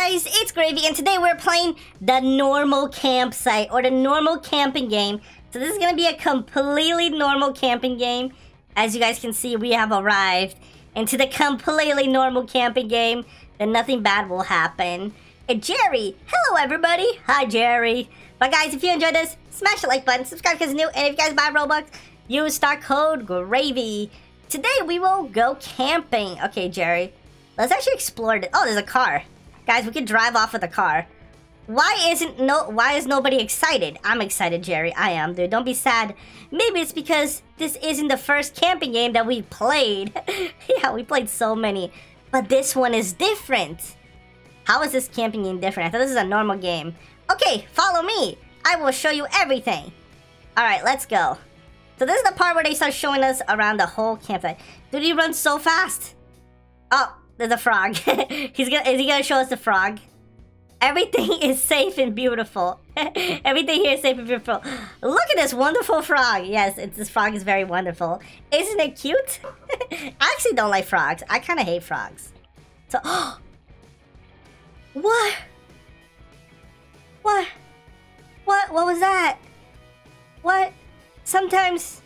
guys, it's Gravy, and today we're playing the normal campsite, or the normal camping game. So this is going to be a completely normal camping game. As you guys can see, we have arrived into the completely normal camping game. Then nothing bad will happen. And Jerry, hello everybody. Hi Jerry. But guys, if you enjoyed this, smash the like button, subscribe because it's new, and if you guys buy Robux, use star code GRAVY. Today we will go camping. Okay, Jerry. Let's actually explore it. Oh, there's a car. Guys, we can drive off with the car. Why isn't no why is nobody excited? I'm excited, Jerry. I am, dude. Don't be sad. Maybe it's because this isn't the first camping game that we played. yeah, we played so many. But this one is different. How is this camping game different? I thought this is a normal game. Okay, follow me. I will show you everything. Alright, let's go. So this is the part where they start showing us around the whole campsite. Dude, he runs so fast. Oh, a frog. He's gonna is he gonna show us the frog? Everything is safe and beautiful. Everything here is safe and beautiful. Look at this wonderful frog. Yes, this frog is very wonderful. Isn't it cute? I actually don't like frogs. I kind of hate frogs. So, what? What? What? What was that? What? Sometimes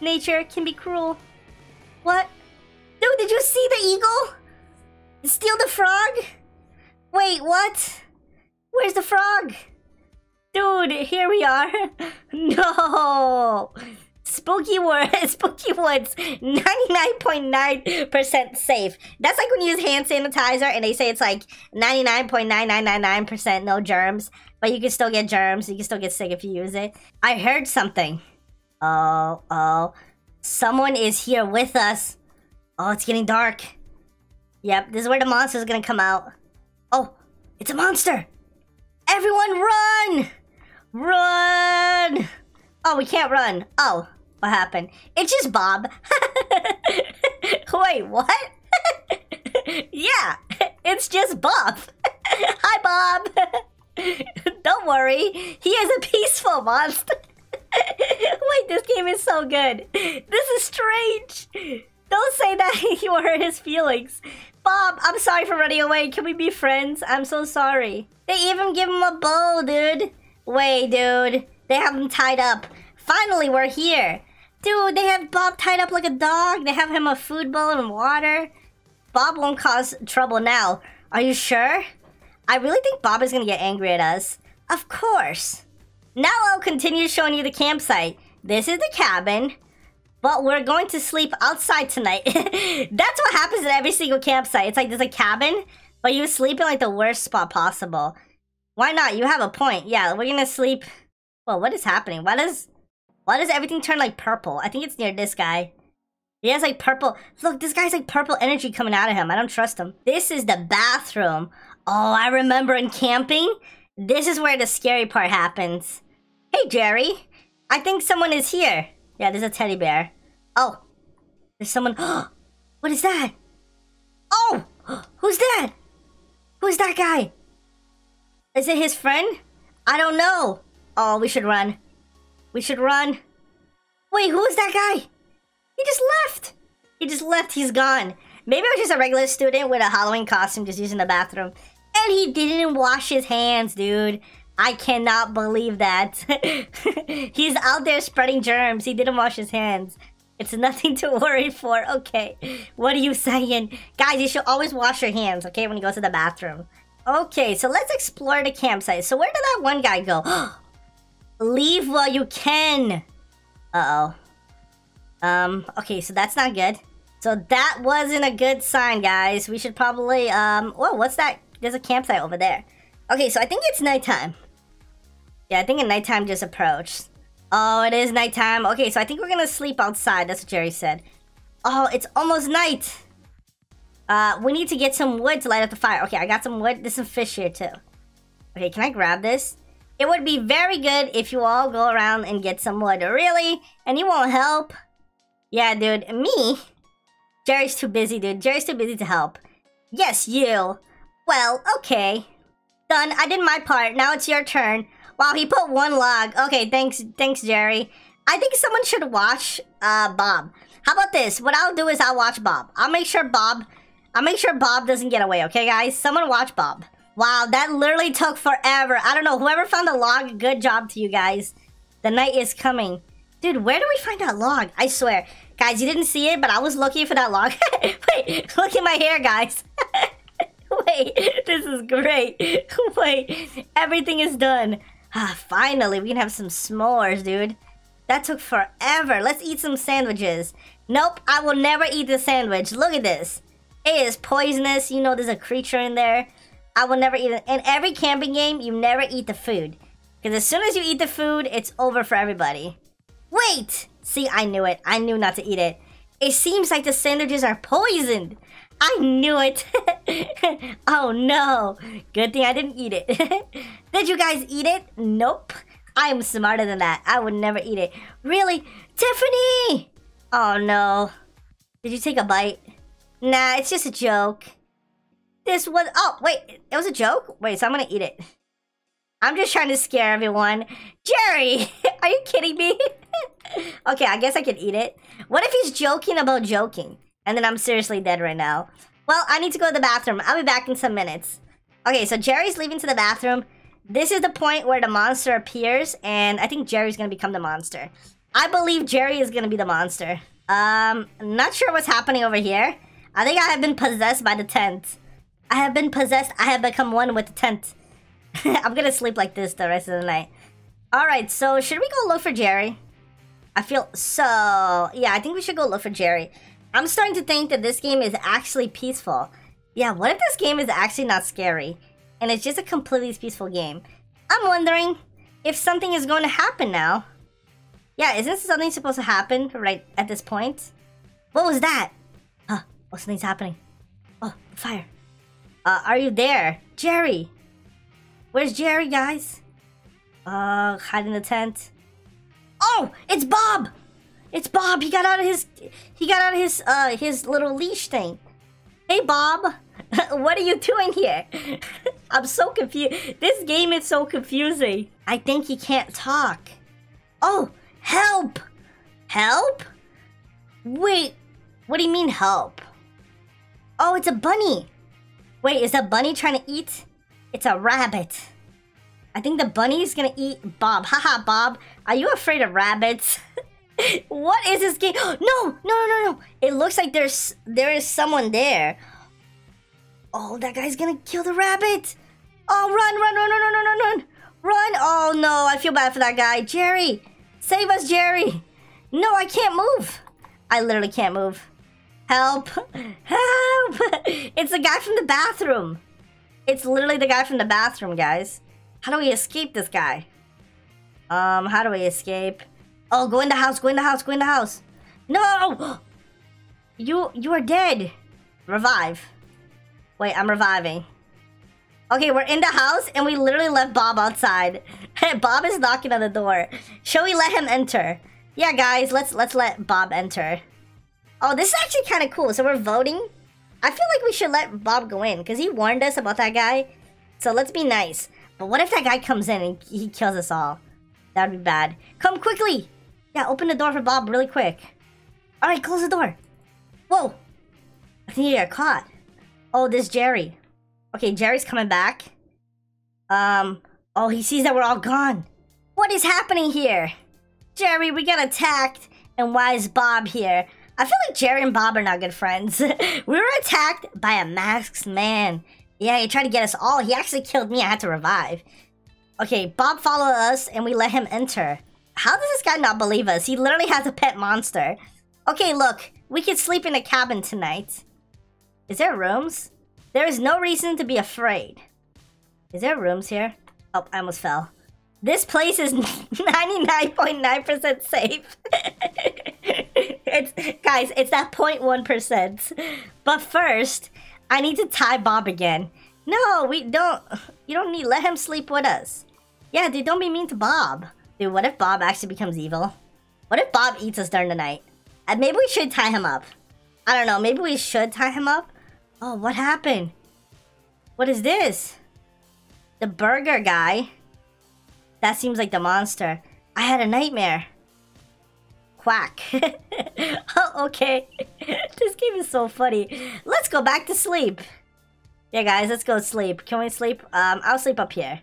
nature can be cruel. What? Dude, did you see the eagle? Steal the frog? Wait, what? Where's the frog? Dude, here we are. no. Spooky Woods, Spooky Woods, 99.9% safe. That's like when you use hand sanitizer and they say it's like 99.9999% no germs, but you can still get germs. You can still get sick if you use it. I heard something. Oh, oh. Someone is here with us. Oh, it's getting dark. Yep, this is where the monster is gonna come out. Oh, it's a monster! Everyone run! Run! Oh, we can't run. Oh, what happened? It's just Bob. Wait, what? yeah, it's just Bob. Hi, Bob. Don't worry, he is a peaceful monster. Wait, this game is so good. This is strange. Don't say that you hurt his feelings. Bob, I'm sorry for running away. Can we be friends? I'm so sorry. They even give him a bow, dude. Wait, dude. They have him tied up. Finally, we're here. Dude, they have Bob tied up like a dog. They have him a food bowl and water. Bob won't cause trouble now. Are you sure? I really think Bob is gonna get angry at us. Of course. Now I'll continue showing you the campsite. This is the cabin. But we're going to sleep outside tonight. That's what happens at every single campsite. It's like there's a cabin, but you sleep in like the worst spot possible. Why not? You have a point. Yeah, we're gonna sleep. Well, what is happening? Why does why does everything turn like purple? I think it's near this guy. He has like purple. Look, this guy's like purple energy coming out of him. I don't trust him. This is the bathroom. Oh, I remember in camping. This is where the scary part happens. Hey, Jerry. I think someone is here. Yeah, there's a teddy bear. Oh, there's someone. what is that? Oh, who's that? Who's that guy? Is it his friend? I don't know. Oh, we should run. We should run. Wait, who is that guy? He just left. He just left. He's gone. Maybe I was just a regular student with a Halloween costume just using the bathroom. And he didn't wash his hands, dude. I cannot believe that. He's out there spreading germs. He didn't wash his hands. It's nothing to worry for. Okay. What are you saying? Guys, you should always wash your hands, okay, when you go to the bathroom. Okay, so let's explore the campsite. So where did that one guy go? Leave while you can. Uh-oh. Um, okay, so that's not good. So that wasn't a good sign, guys. We should probably, um, whoa, what's that? There's a campsite over there. Okay, so I think it's nighttime. Yeah, I think a nighttime just approached. Oh, it is nighttime. Okay, so I think we're gonna sleep outside. That's what Jerry said. Oh, it's almost night. Uh, we need to get some wood to light up the fire. Okay, I got some wood. There's some fish here, too. Okay, can I grab this? It would be very good if you all go around and get some wood. Really? And you won't help? Yeah, dude. Me? Jerry's too busy, dude. Jerry's too busy to help. Yes, you. Well, okay. Done. I did my part. Now it's your turn. Wow, he put one log. Okay, thanks, thanks, Jerry. I think someone should watch uh, Bob. How about this? What I'll do is I'll watch Bob. I'll make sure Bob... I'll make sure Bob doesn't get away, okay, guys? Someone watch Bob. Wow, that literally took forever. I don't know. Whoever found the log, good job to you guys. The night is coming. Dude, where do we find that log? I swear. Guys, you didn't see it, but I was looking for that log. Wait, look at my hair, guys. Wait, this is great. Wait, everything is done. Ah, finally, we can have some s'mores, dude. That took forever. Let's eat some sandwiches. Nope, I will never eat the sandwich. Look at this. It is poisonous. You know there's a creature in there. I will never eat it. In every camping game, you never eat the food. Because as soon as you eat the food, it's over for everybody. Wait! See, I knew it. I knew not to eat it. It seems like the sandwiches are poisoned. I knew it. oh no. Good thing I didn't eat it. Did you guys eat it? Nope. I am smarter than that. I would never eat it. Really? Tiffany! Oh no. Did you take a bite? Nah, it's just a joke. This was... Oh, wait. It was a joke? Wait, so I'm gonna eat it. I'm just trying to scare everyone. Jerry! Are you kidding me? okay, I guess I can eat it. What if he's joking about joking? And then I'm seriously dead right now. Well, I need to go to the bathroom. I'll be back in some minutes. Okay, so Jerry's leaving to the bathroom. This is the point where the monster appears, and I think Jerry's gonna become the monster. I believe Jerry is gonna be the monster. Um, not sure what's happening over here. I think I have been possessed by the tent. I have been possessed. I have become one with the tent. I'm gonna sleep like this the rest of the night. Alright, so should we go look for Jerry? I feel so... Yeah, I think we should go look for Jerry. I'm starting to think that this game is actually peaceful. Yeah, what if this game is actually not scary? And it's just a completely peaceful game? I'm wondering if something is going to happen now. Yeah, isn't something supposed to happen right at this point? What was that? Huh, oh, something's happening. Oh, fire. Uh, are you there? Jerry! Where's Jerry, guys? Uh, hide in the tent. Oh, it's Bob! It's Bob. He got out of his he got out of his uh his little leash thing. Hey Bob, what are you doing here? I'm so confused. This game is so confusing. I think he can't talk. Oh, help! Help? Wait, what do you mean help? Oh, it's a bunny. Wait, is a bunny trying to eat? It's a rabbit. I think the bunny is gonna eat Bob. Haha, Bob. Are you afraid of rabbits? what is this game? No, no, no, no, no. It looks like there's there is someone there. Oh, that guy's gonna kill the rabbit. Oh, run, run, run, run, run, run, run. Run. Oh, no, I feel bad for that guy. Jerry, save us, Jerry. No, I can't move. I literally can't move. Help. Help. it's the guy from the bathroom. It's literally the guy from the bathroom, guys. How do we escape this guy? Um, how do we escape? Oh, go in the house, go in the house, go in the house. No! You, you are dead. Revive. Wait, I'm reviving. Okay, we're in the house and we literally left Bob outside. Bob is knocking on the door. Shall we let him enter? Yeah, guys, let's let's let Bob enter. Oh, this is actually kind of cool. So we're voting. I feel like we should let Bob go in because he warned us about that guy. So let's be nice. But what if that guy comes in and he kills us all? That would be bad. Come quickly! Yeah, open the door for Bob really quick. Alright, close the door. Whoa! I think you got caught. Oh, this Jerry. Okay, Jerry's coming back. Um, oh, he sees that we're all gone. What is happening here? Jerry, we got attacked. And why is Bob here? I feel like Jerry and Bob are not good friends. we were attacked by a masked man. Yeah, he tried to get us all. He actually killed me. I had to revive. Okay, Bob followed us and we let him enter. How does this guy not believe us? He literally has a pet monster. Okay, look. We could sleep in a cabin tonight. Is there rooms? There is no reason to be afraid. Is there rooms here? Oh, I almost fell. This place is 99.9% safe. it's Guys, it's that 0.1%. But first, I need to tie Bob again. No, we don't. You don't need. Let him sleep with us. Yeah, dude, don't be mean to Bob. Dude, what if Bob actually becomes evil? What if Bob eats us during the night? And maybe we should tie him up. I don't know. Maybe we should tie him up. Oh, what happened? What is this? The burger guy. That seems like the monster. I had a nightmare. Quack. oh, okay. this game is so funny. Let's go back to sleep. Yeah, guys, let's go sleep. Can we sleep? Um, I'll sleep up here.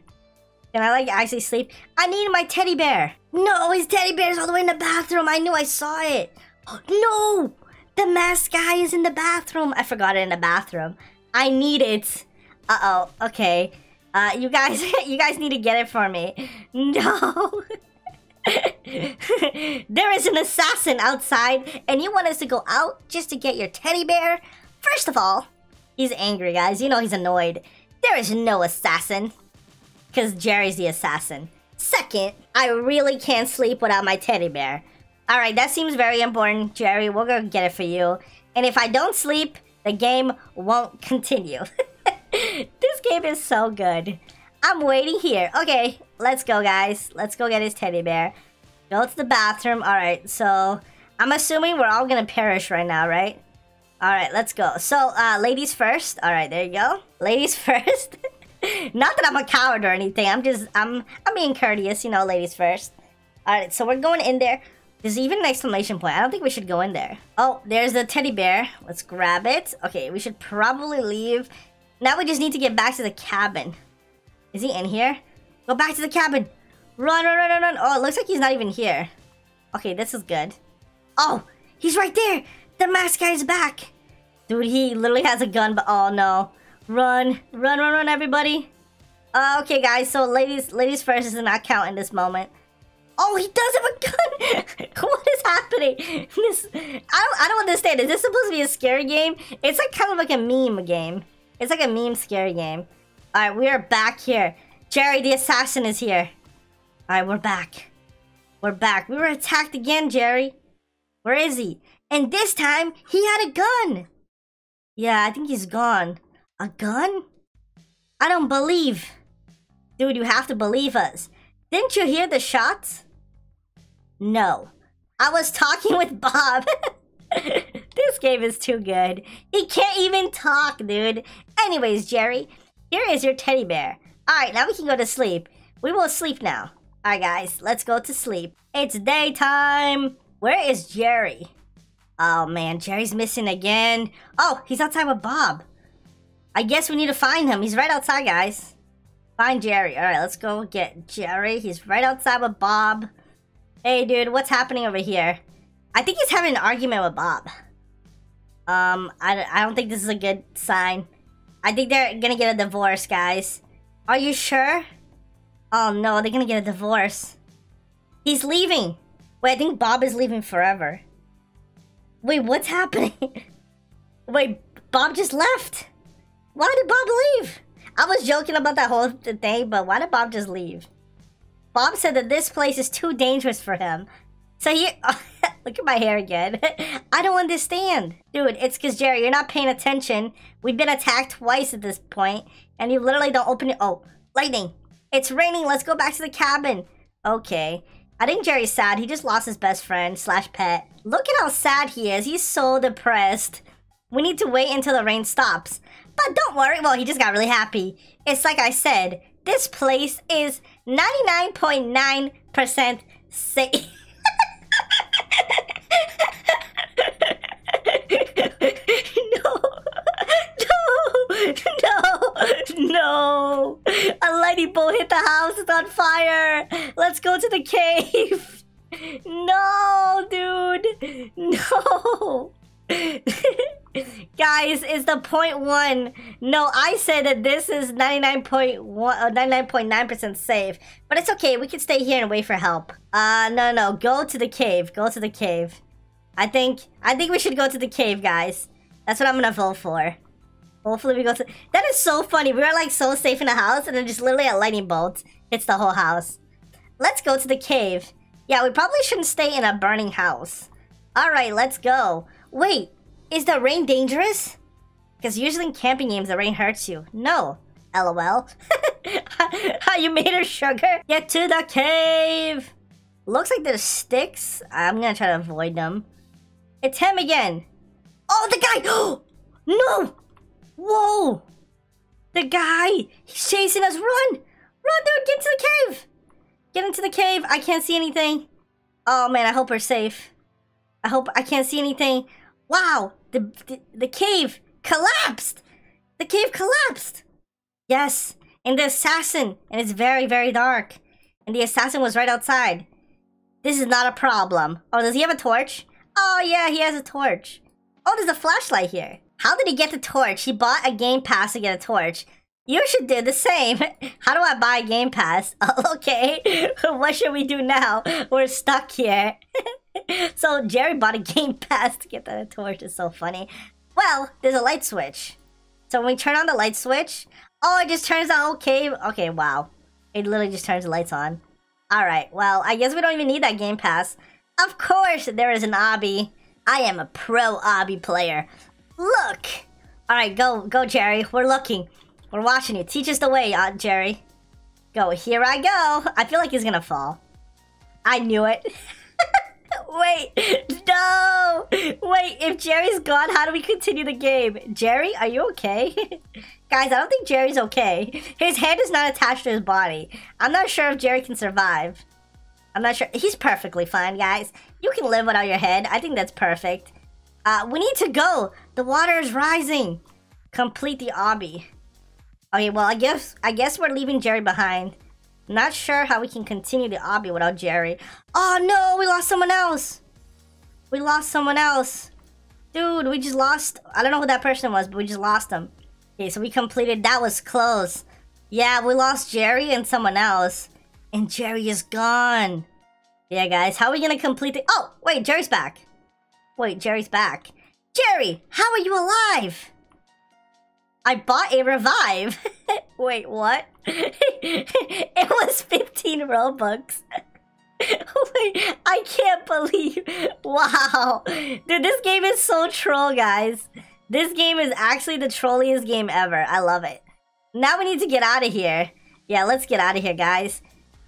Can I, like, actually sleep? I need my teddy bear. No, his teddy bear's all the way in the bathroom. I knew I saw it. No! The masked guy is in the bathroom. I forgot it in the bathroom. I need it. Uh-oh. Okay. Uh, you guys, you guys need to get it for me. No. there is an assassin outside, and you want us to go out just to get your teddy bear? First of all, he's angry, guys. You know he's annoyed. There is no assassin. Because Jerry's the assassin. Second, I really can't sleep without my teddy bear. Alright, that seems very important, Jerry. We're gonna get it for you. And if I don't sleep, the game won't continue. this game is so good. I'm waiting here. Okay, let's go, guys. Let's go get his teddy bear. Go to the bathroom. Alright, so... I'm assuming we're all gonna perish right now, right? Alright, let's go. So, uh, ladies first. Alright, there you go. Ladies first. Not that I'm a coward or anything. I'm just, I'm, I'm being courteous, you know, ladies first. Alright, so we're going in there. There's even an exclamation point. I don't think we should go in there. Oh, there's the teddy bear. Let's grab it. Okay, we should probably leave. Now we just need to get back to the cabin. Is he in here? Go back to the cabin. Run, run, run, run, run. Oh, it looks like he's not even here. Okay, this is good. Oh, he's right there. The mask guy's back. Dude, he literally has a gun, but oh no. Run, run, run, run, everybody. Uh, okay, guys, so ladies ladies first is not counting this moment. Oh, he does have a gun! what is happening? This, I don't, I don't understand. Is this supposed to be a scary game? It's like kind of like a meme game. It's like a meme scary game. Alright, we are back here. Jerry the assassin is here. Alright, we're back. We're back. We were attacked again, Jerry. Where is he? And this time, he had a gun. Yeah, I think he's gone. A gun? I don't believe. Dude, you have to believe us. Didn't you hear the shots? No. I was talking with Bob. this game is too good. He can't even talk, dude. Anyways, Jerry, here is your teddy bear. Alright, now we can go to sleep. We will sleep now. Alright, guys, let's go to sleep. It's daytime. Where is Jerry? Oh, man, Jerry's missing again. Oh, he's outside with Bob. I guess we need to find him. He's right outside, guys. Find Jerry. All right, let's go get Jerry. He's right outside with Bob. Hey, dude, what's happening over here? I think he's having an argument with Bob. Um, I, I don't think this is a good sign. I think they're gonna get a divorce, guys. Are you sure? Oh, no, they're gonna get a divorce. He's leaving. Wait, I think Bob is leaving forever. Wait, what's happening? Wait, Bob just left. Why did Bob leave? I was joking about that whole thing, but why did Bob just leave? Bob said that this place is too dangerous for him. So he... look at my hair again. I don't understand. Dude, it's because, Jerry, you're not paying attention. We've been attacked twice at this point, and you literally don't open it. Oh, lightning. It's raining. Let's go back to the cabin. Okay. I think Jerry's sad. He just lost his best friend slash pet. Look at how sad he is. He's so depressed. We need to wait until the rain stops. But don't worry, well, he just got really happy. It's like I said, this place is 99.9% .9 safe. no, no, no, no. A lightning bolt hit the house, it's on fire. Let's go to the cave. No, dude, no. Guys, it's the point one. No, I said that this is 99.1 99.9% safe. But it's okay, we can stay here and wait for help. Uh no no, go to the cave. Go to the cave. I think I think we should go to the cave, guys. That's what I'm gonna vote for. Hopefully we go to That is so funny. We were like so safe in the house and then just literally a lightning bolt hits the whole house. Let's go to the cave. Yeah, we probably shouldn't stay in a burning house. Alright, let's go. Wait, is the rain dangerous? Because usually in camping games, the rain hurts you. No. LOL. How you made her sugar? Get to the cave! Looks like there's sticks. I'm gonna try to avoid them. It's him again. Oh, the guy! no! Whoa! The guy! He's chasing us! Run! Run, dude! Get into the cave! Get into the cave! I can't see anything. Oh man, I hope we're safe. I hope I can't see anything. Wow! The, the, cave collapsed! The cave collapsed! Yes, and the assassin, and it's very, very dark. And the assassin was right outside. This is not a problem. Oh, does he have a torch? Oh, yeah, he has a torch. Oh, there's a flashlight here. How did he get the torch? He bought a game pass to get a torch. You should do the same. How do I buy a game pass? okay, what should we do now? We're stuck here. so Jerry bought a game pass to get the torch. It's so funny. Well, there's a light switch. So when we turn on the light switch, oh, it just turns on okay. Okay, wow. It literally just turns the lights on. Alright, well, I guess we don't even need that game pass. Of course there is an obby. I am a pro obby player. Look! Alright, go, go, Jerry. We're looking. We're watching you. Teach us the way, uh, Jerry. Go, here I go. I feel like he's gonna fall. I knew it. Wait, no! Wait, if Jerry's gone, how do we continue the game? Jerry, are you okay? Guys, I don't think Jerry's okay. His head is not attached to his body. I'm not sure if Jerry can survive. I'm not sure. He's perfectly fine, guys. You can live without your head. I think that's perfect. Uh, we need to go. The water is rising. Complete the obby. Okay, well, I guess I guess we're leaving Jerry behind. Not sure how we can continue the obby without Jerry. Oh no, we lost someone else. We lost someone else. Dude, we just lost. I don't know who that person was, but we just lost them. Okay, so we completed. That was close. Yeah, we lost Jerry and someone else. And Jerry is gone. Yeah, guys, how are we gonna complete the... Oh, wait, Jerry's back. Wait, Jerry's back. Jerry, how are you alive? I bought a revive. Wait, what? It was 15 Robux. I can't believe. Wow. Dude, this game is so troll, guys. This game is actually the trolliest game ever. I love it. Now we need to get out of here. Yeah, let's get out of here, guys.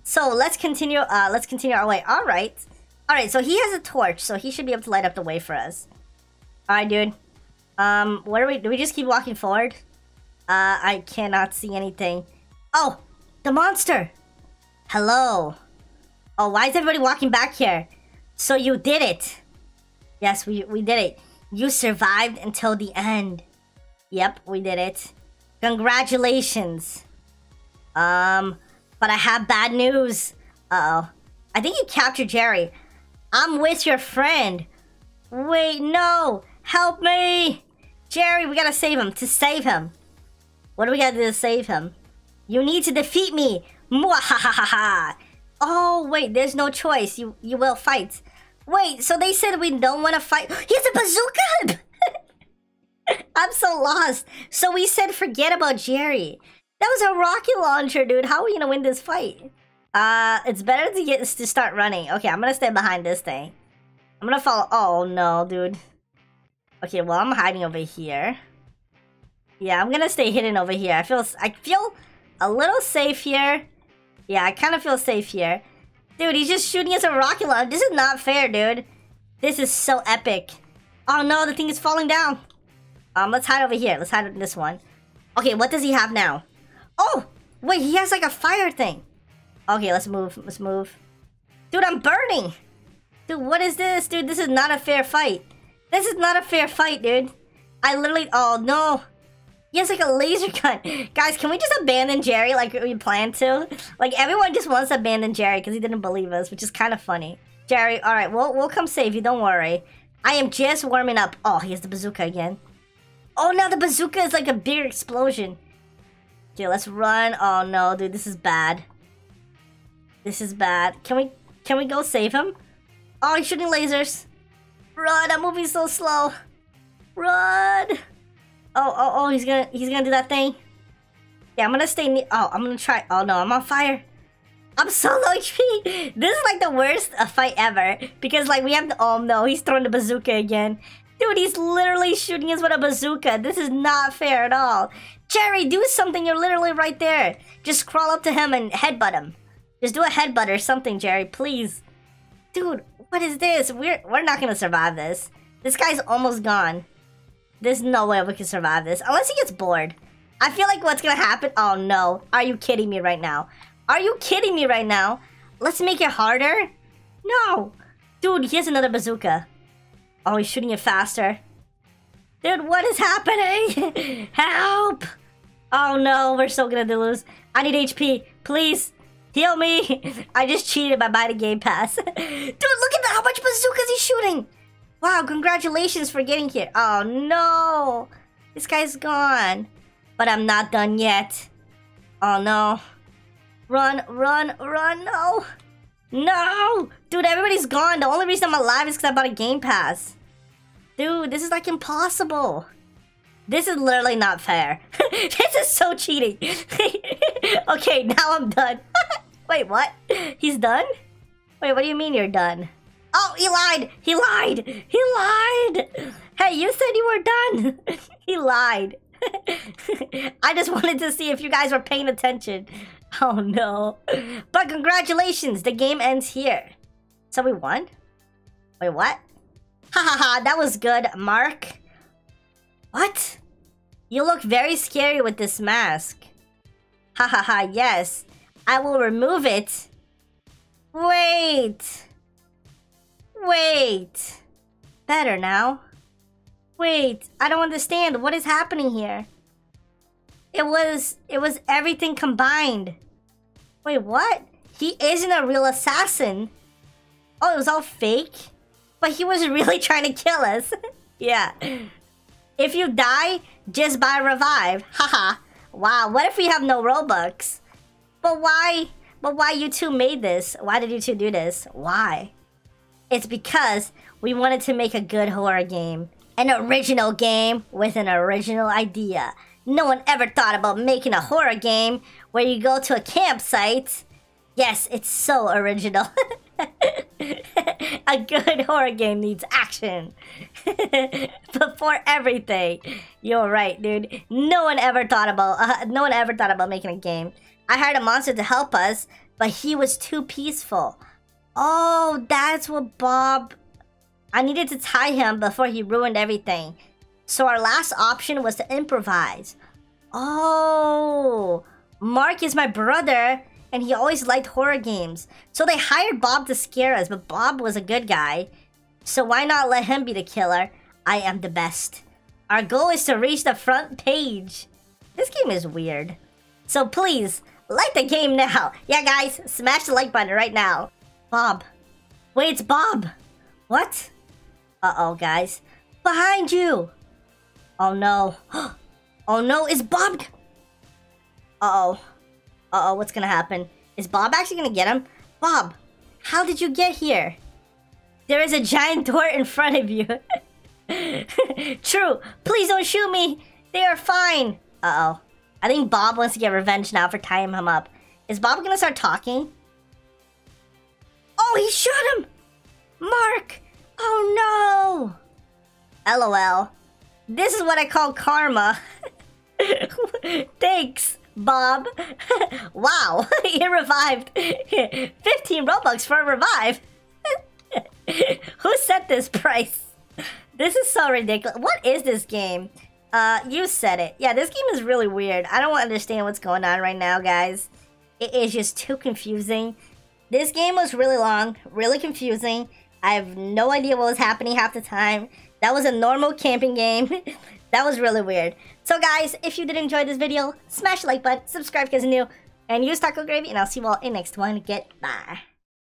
So let's continue. Uh, let's continue our way. All right. All right. So he has a torch, so he should be able to light up the way for us. All right, dude. Um, what are we? Do we just keep walking forward? Uh, I cannot see anything. Oh, the monster. Hello. Oh, why is everybody walking back here? So you did it. Yes, we we did it. You survived until the end. Yep, we did it. Congratulations. Um, but I have bad news. Uh-oh. I think you captured Jerry. I'm with your friend. Wait, no! Help me! Jerry, we gotta save him. To save him. What do we gotta do to save him? You need to defeat me! Mwahahaha! Oh, wait, there's no choice. You you will fight. Wait, so they said we don't want to fight. He has a bazooka! I'm so lost. So we said forget about Jerry. That was a rocket launcher, dude. How are we gonna win this fight? Uh, it's better to get to start running. Okay, I'm gonna stay behind this thing. I'm gonna follow. Oh no, dude. Okay, well I'm hiding over here. Yeah, I'm gonna stay hidden over here. I feel I feel a little safe here. Yeah, I kind of feel safe here. Dude, he's just shooting us a rocket launcher. This is not fair, dude. This is so epic. Oh no, the thing is falling down. Um, let's hide over here. Let's hide in this one. Okay, what does he have now? Oh, wait, he has like a fire thing. Okay, let's move. Let's move. Dude, I'm burning. Dude, what is this? Dude, this is not a fair fight. This is not a fair fight, dude. I literally... Oh, no. He has like a laser gun. Guys, can we just abandon Jerry like we planned to? Like, everyone just wants to abandon Jerry because he didn't believe us, which is kind of funny. Jerry, alright, we'll, we'll come save you. Don't worry. I am just warming up. Oh, he has the bazooka again. Oh, now the bazooka is like a bigger explosion. Okay, let's run. Oh, no, dude, this is bad. This is bad. Can we can we go save him? Oh, he's shooting lasers. Run! I'm moving so slow. Run! Oh, oh, oh! He's gonna he's gonna do that thing. Yeah, I'm gonna stay near. Oh, I'm gonna try. Oh no, I'm on fire. I'm so low HP. This is like the worst uh, fight ever because like we have. The, oh no, he's throwing the bazooka again. Dude, he's literally shooting us with a bazooka. This is not fair at all. Jerry, do something. You're literally right there. Just crawl up to him and headbutt him. Just do a headbutt or something, Jerry, please. Dude, what is this? We're we're not gonna survive this. This guy's almost gone. There's no way we can survive this. Unless he gets bored. I feel like what's gonna happen... Oh, no. Are you kidding me right now? Are you kidding me right now? Let's make it harder? No. Dude, he has another bazooka. Oh, he's shooting it faster. Dude, what is happening? Help! Oh no, we're still gonna lose. I need HP. Please, heal me. I just cheated by buying a game pass. Dude, look at how much bazookas he's shooting. Wow, congratulations for getting here. Oh no. This guy's gone. But I'm not done yet. Oh no. Run, run, run, no. No! Dude, everybody's gone. The only reason I'm alive is because I bought a game pass. Dude, this is like impossible. This is literally not fair. this is so cheating. okay, now I'm done. Wait, what? He's done? Wait, what do you mean you're done? Oh, he lied! He lied! He lied! Hey, you said you were done! he lied. I just wanted to see if you guys were paying attention. Oh no. But congratulations, the game ends here. So we won? Wait, what? Ha ha ha, that was good, Mark. What? You look very scary with this mask. Ha ha ha, yes. I will remove it. Wait. Wait. Better now. Wait, I don't understand. What is happening here? It was... It was everything combined. Wait, what? He isn't a real assassin. Oh, it was all fake? But he was really trying to kill us. yeah. If you die, just buy revive. Haha. wow, what if we have no Robux? But why? But why you two made this? Why did you two do this? Why? It's because we wanted to make a good horror game. An original game with an original idea. No one ever thought about making a horror game where you go to a campsite. Yes, it's so original. a good horror game needs action. Before everything. You're right, dude. No one ever thought about uh, no one ever thought about making a game. I hired a monster to help us, but he was too peaceful. Oh, that's what Bob I needed to tie him before he ruined everything. So our last option was to improvise. Oh, Mark is my brother and he always liked horror games. So they hired Bob to scare us, but Bob was a good guy. So why not let him be the killer? I am the best. Our goal is to reach the front page. This game is weird. So please, like the game now. Yeah, guys, smash the like button right now. Bob. Wait, it's Bob. What? Uh-oh, guys. Behind you! Oh, no. oh, no, is Bob... Uh-oh. Uh-oh, what's gonna happen? Is Bob actually gonna get him? Bob, how did you get here? There is a giant door in front of you. True. Please don't shoot me. They are fine. Uh-oh. I think Bob wants to get revenge now for tying him up. Is Bob gonna start talking? Oh, he shot him! Mark! Oh no! LOL. This is what I call karma. Thanks, Bob. wow, he revived. 15 Robux for a revive. Who set this price? This is so ridiculous. What is this game? Uh, you said it. Yeah, this game is really weird. I don't understand what's going on right now, guys. It is just too confusing. This game was really long, really confusing. I have no idea what was happening half the time. That was a normal camping game. that was really weird. So guys, if you did enjoy this video, smash the like button, subscribe if you're new, and use star code Gravy, and I'll see you all in the next one. Goodbye.